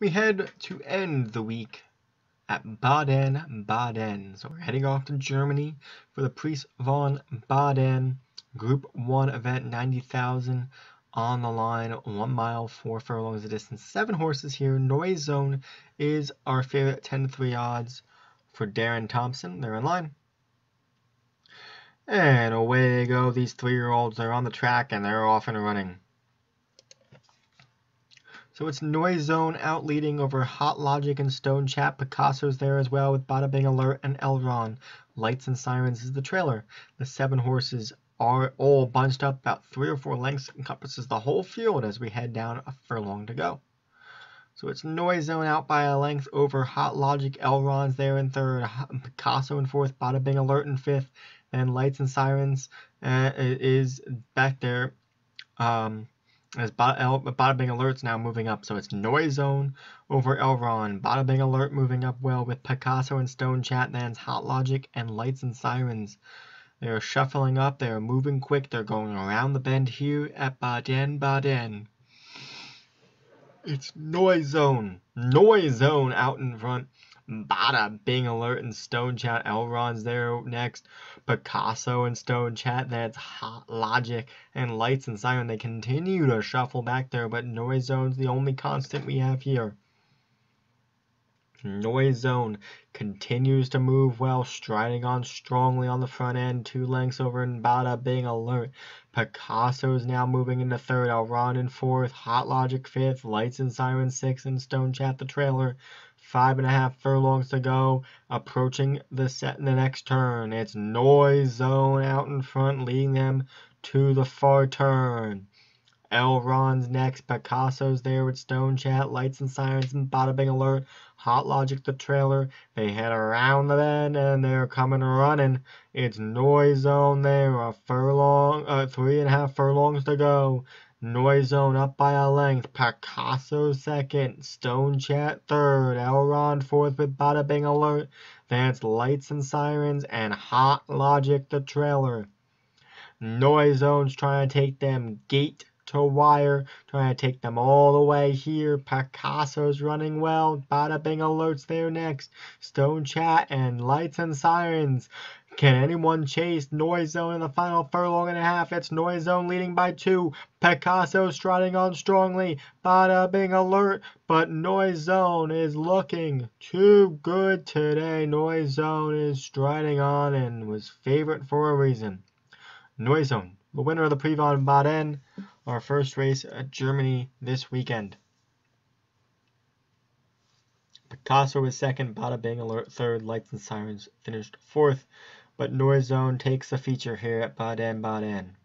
we head to end the week at Baden-Baden. So we're heading off to Germany for the Prix von Baden Group 1 event, 90,000 on the line, 1 mile, 4 furlongs of distance, 7 horses here. Noise Zone is our favorite 10 to 3 odds for Darren Thompson. They're in line. And away they go, these three-year-olds. They're on the track and they're off and running. So it's Noise Zone out leading over Hot Logic and Stone Chat. Picasso's there as well with Bada Bing Alert and Elron. Lights and Sirens is the trailer. The seven horses are all bunched up about three or four lengths, encompasses the whole field as we head down a furlong to go. So it's Noise Zone out by a length over Hot Logic, Elron's there in third, Picasso in fourth, Bada Bing Alert in fifth, and Lights and Sirens uh, is back there. Um, as Bada Bing Alert's now moving up, so it's Noise Zone over Elron. Bada Bing Alert moving up well with Picasso and Stone Chat, then Hot Logic and Lights and Sirens. They are shuffling up, they are moving quick, they're going around the bend here at Baden Baden. It's Noise Zone. Noise Zone out in front. Bada Bing Alert and Stone Chat. Elron's there next. Picasso and Stone Chat. That's Hot Logic and Lights and Siren. They continue to shuffle back there, but Noise Zone's the only constant we have here. Noise Zone continues to move well, striding on strongly on the front end, two lengths over and Bada Bing Alert. Picasso is now moving into third, Elron in fourth, Hot Logic fifth, Lights and Sirens sixth, and Stone Chat the trailer. Five and a half furlongs to go, approaching the set in the next turn. It's Noise Zone out in front, leading them to the far turn. Elron's next, Picasso's there with Stone Chat, Lights and Sirens, and Bada Bing Alert. Hot Logic the trailer. They head around the bend and they're coming running. It's Noise Zone there, a furlong, uh, three and a half furlongs to go. Noise Zone up by a length. Picasso second. Stone Chat third. Elron fourth with Bada Bing Alert. That's Lights and Sirens and Hot Logic the trailer. Noise Zone's trying to take them gate to wire, trying to take them all the way here. Picasso's running well. Bada Bing Alert's there next. Stone Chat and Lights and Sirens. Can anyone chase Noise Zone in the final furlong and a half? It's Noise Zone leading by two. Picasso striding on strongly. Bada Bing Alert. But Noise Zone is looking too good today. Noise Zone is striding on and was favorite for a reason. Noise Zone, the winner of the Prix von Baden, our first race at Germany this weekend. Picasso was second, Bada Bing Alert third, Lights and Sirens finished fourth but Noise Zone takes the feature here at Baden Baden.